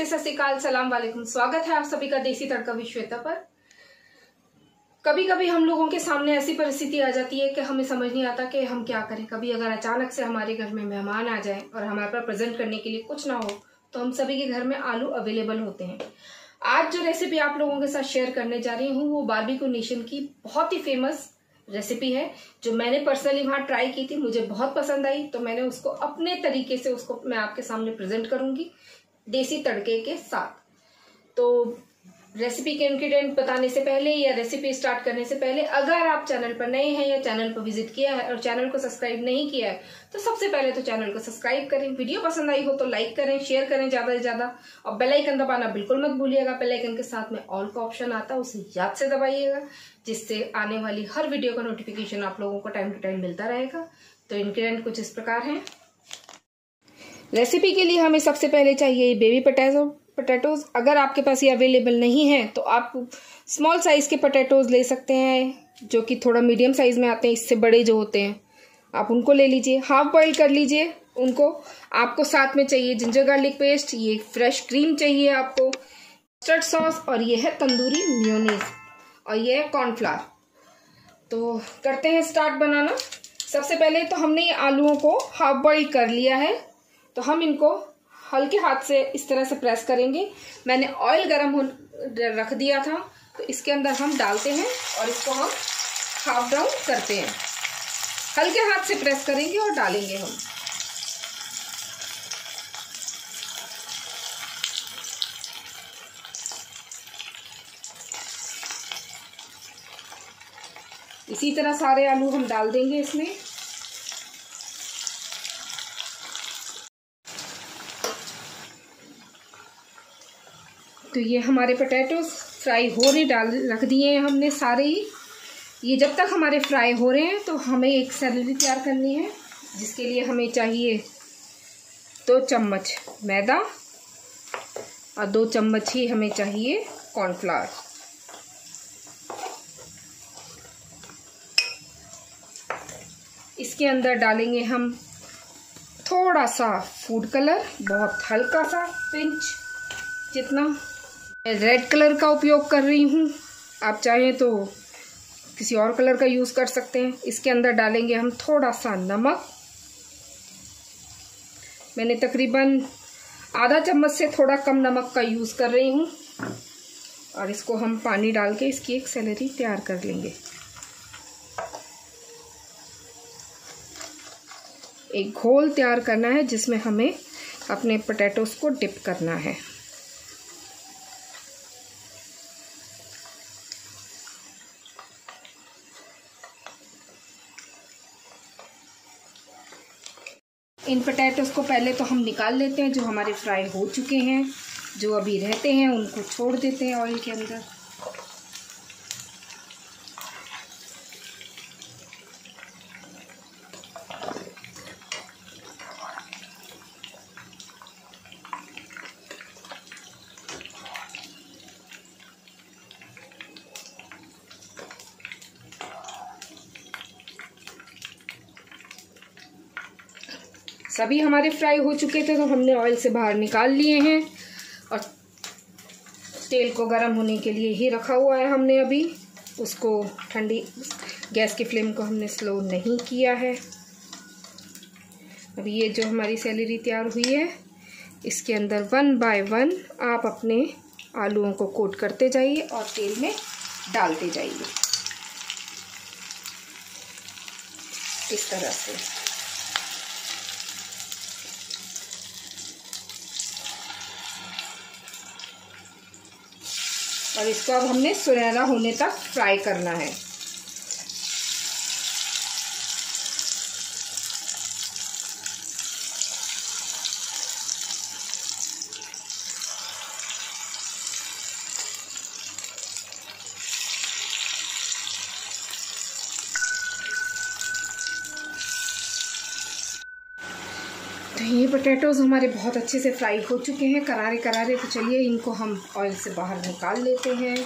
नमस्ते सत सलाम वालेकुम। स्वागत है आप सभी का देसी तड़का विश्वेता पर। कभी कभी हम लोगों के सामने ऐसी परिस्थिति आ जाती है कि हमें समझ नहीं आता कि हम क्या करें। कभी अगर अचानक से हमारे घर में मेहमान आ जाए और हमारे पास प्रेजेंट करने के लिए कुछ ना हो तो हम सभी के घर में आलू अवेलेबल होते हैं। आज जो रेसिपी आप लोगों के साथ शेयर करने जा रही हूँ, वो बारबीक्यू नेशन की बहुत ही फ़ेमस रेसिपी है, जो मैंने पर्सनली वहाँ ट्राई की थी, मुझे बहुत पसंद आई तो मैंने उसको अपने तरीके से उसको मैं आपके सामने प्रेजेंट करूँगी। देसी तड़के के साथ। तो रेसिपी के इंग्रेडिएंट बताने से पहले या रेसिपी स्टार्ट करने से पहले, अगर आप चैनल पर नए हैं या चैनल पर विज़िट किया है और चैनल को सब्सक्राइब नहीं किया है तो सबसे पहले तो चैनल को सब्सक्राइब करें। वीडियो पसंद आई हो तो लाइक करें शेयर करें ज़्यादा से ज़्यादा। और बेल आइकन दबाना बिल्कुल मत भूलिएगा। बेल आइकन के साथ में ऑल का ऑप्शन आता है, उसे याद से दबाइएगा, जिससे आने वाली हर वीडियो का नोटिफिकेशन आप लोगों को टाइम टू टाइम मिलता रहेगा। तो इन्ग्रीडियंट कुछ इस प्रकार हैं। रेसिपी के लिए हमें सबसे पहले चाहिए बेबी पटेटो पटेटोज अगर आपके पास ये अवेलेबल नहीं है तो आप स्मॉल साइज़ के पटेटोज ले सकते हैं, जो कि थोड़ा मीडियम साइज़ में आते हैं, इससे बड़े जो होते हैं, आप उनको ले लीजिए. हाफ़ बॉइल कर लीजिए उनको. आपको साथ में चाहिए जिंजर गार्लिक पेस्ट ये फ्रेश क्रीम चाहिए आपको. मस्टर्ड सॉस और ये है तंदूरी म्योनीस और ये है कॉर्नफ्लावर तो करते हैं स्टार्ट बनाना. सबसे पहले तो हमने ये आलूओं को हाफ़ बॉइल कर लिया है. तो हम इनको हल्के हाथ से इस तरह से प्रेस करेंगे। मैंने ऑयल गर्म हो रख दिया था। तो इसके अंदर हम डालते हैं और इसको हम हाफ़ ब्राउन करते हैं। हल्के हाथ से प्रेस करेंगे और डालेंगे हम। इसी तरह सारे आलू हम डाल देंगे इसमें। तो ये हमारे पोटैटोज फ्राई हो रहे डाल, रख दिए हैं हमने सारे ही। ये जब तक हमारे फ्राई हो रहे हैं तो हमें एक सैलरी तैयार करनी है, जिसके लिए हमें चाहिए दो चम्मच मैदा और दो चम्मच ही हमें चाहिए कॉर्नफ्लावर इसके अंदर डालेंगे हम थोड़ा सा फ़ूड कलर बहुत हल्का सा पिंच जितना रेड कलर का उपयोग कर रही हूँ। आप चाहें तो किसी और कलर का यूज़ कर सकते हैं। इसके अंदर डालेंगे हम थोड़ा सा नमक। मैंने तकरीबन आधा चम्मच से थोड़ा कम नमक का यूज़ कर रही हूँ। और इसको हम पानी डाल के इसकी एक सैलरी तैयार कर लेंगे। एक घोल तैयार करना है जिसमें हमें अपने पोटैटोस को डिप करना है। इन पटैटोस को पहले तो हम निकाल लेते हैं, जो हमारे फ्राई हो चुके हैं, जो अभी रहते हैं, उनको छोड़ देते हैं ऑयल के अंदर। सभी हमारे फ्राई हो चुके थे तो हमने ऑयल से बाहर निकाल लिए हैं और तेल को गर्म होने के लिए ही रखा हुआ है हमने अभी। उसको ठंडी गैस की फ्लेम को हमने स्लो नहीं किया है। अब ये जो हमारी सैलरी तैयार हुई है, इसके अंदर वन बाय वन आप अपने आलूओं को कोट करते जाइए और तेल में डालते जाइए। इस तरह से। और इसको अब हमने सुनहरा होने तक फ्राई करना है। तो ये पोटैटोज़ हमारे बहुत अच्छे से फ्राई हो चुके हैं। करारे करारे तो चलिए इनको हम ऑयल से बाहर निकाल लेते हैं।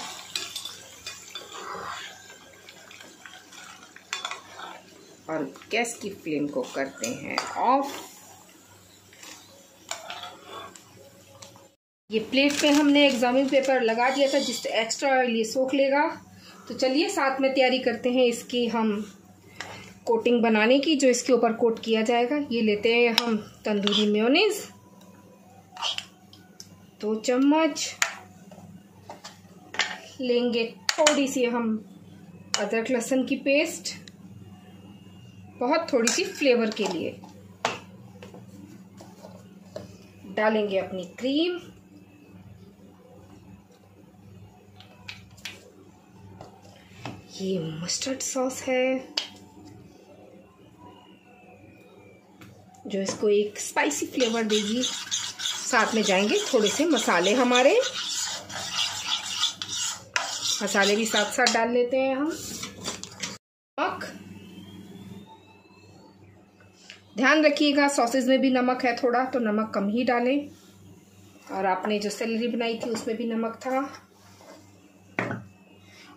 और गैस की फ्लेम को करते हैं ऑफ़ ये प्लेट पे हमने एग्जामिन पेपर लगा दिया था, जिससे एक्स्ट्रा ऑयल ये सोख लेगा। तो चलिए साथ में तैयारी करते हैं, इसकी हम कोटिंग बनाने की, जो इसके ऊपर कोट किया जाएगा। ये लेते हैं हम तंदूरी मेयोनीज। दो चम्मच। लेंगे थोड़ी सी हम अदरक लहसुन की पेस्ट। बहुत थोड़ी सी फ्लेवर के लिए। डालेंगे अपनी क्रीम। ये मस्टर्ड सॉस है। जो इसको एक स्पाइसी फ्लेवर देगी, साथ में जाएँगे थोड़े से मसाले हमारे। मसाले भी साथ साथ डाल लेते हैं हम। नमक। ध्यान रखिएगा सॉसेज में भी नमक है थोड़ा तो नमक कम ही डालें। और आपने जो सैलरी बनाई थी, उसमें भी नमक था।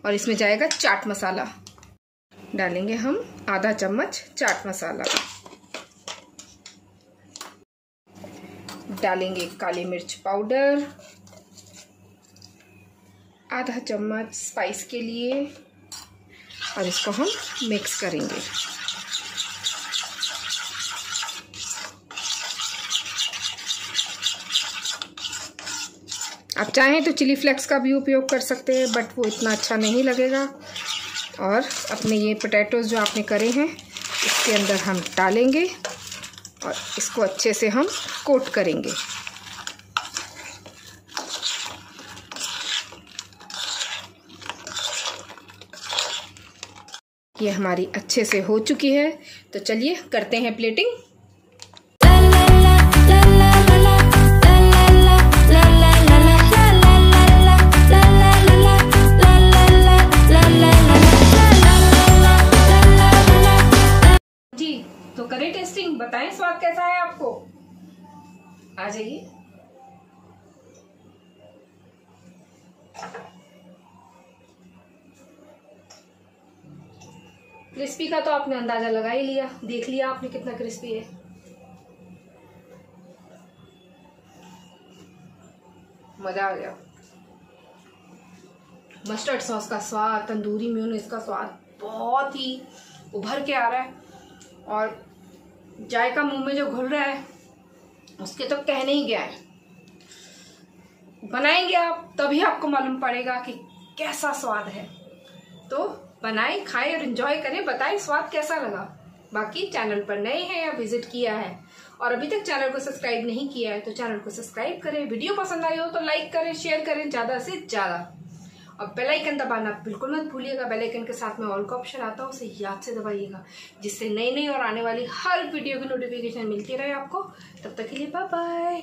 और इसमें जाएगा चाट मसाला। डालेंगे हम आधा चम्मच चाट मसाला। डालेंगे काली मिर्च पाउडर, आधा चम्मच स्पाइस के लिए, और इसको हम मिक्स करेंगे। आप चाहें तो चिली फ्लेक्स का भी उपयोग कर सकते हैं, बट वो इतना अच्छा नहीं लगेगा। और अपने ये पोटैटोज़ जो आपने करे हैं, इसके अंदर हम डालेंगे। और इसको अच्छे से हम कोट करेंगे। ये हमारी अच्छे से हो चुकी है। तो चलिए करते हैं प्लेटिंग। करें टेस्टिंग, बताएँ स्वाद कैसा है आपको। आ जाइए। क्रिस्पी का तो आपने अंदाज़ा लगा ही लिया, देख लिया आपने कितना क्रिस्पी है। मज़ा आ गया। मस्टर्ड सॉस का स्वाद, तंदूरी म्यून इसका स्वाद बहुत ही उभर के आ रहा है। और जायका मुँह में जो घुल रहा है, उसके तो कहने ही गया है। बनाएँगे आप, तभी आपको मालूम पड़ेगा कि कैसा स्वाद है। तो बनाएँ, खाएँ और इन्जॉय करें, बताएँ स्वाद कैसा लगा। बाकी चैनल पर नए हैं या विज़िट किया है, और अभी तक चैनल को सब्सक्राइब नहीं किया है तो चैनल को सब्सक्राइब करें। वीडियो पसंद आई हो तो लाइक करें शेयर करें, ज़्यादा से ज़्यादा। और बेल आइकन दबाना, बिल्कुल मत भूलिएगा बेल आइकन के साथ में ऑल का ऑप्शन आता है, उसे याद से दबाइएगा, जिससे नई नई और आने वाली हर वीडियो की नोटिफिकेशन मिलती रहे आपको। तब तक के लिए बाय बाय